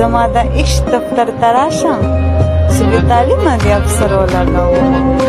زما د عشق دفتر ته راشه چې بې تعلیمه دې افسر ولرنه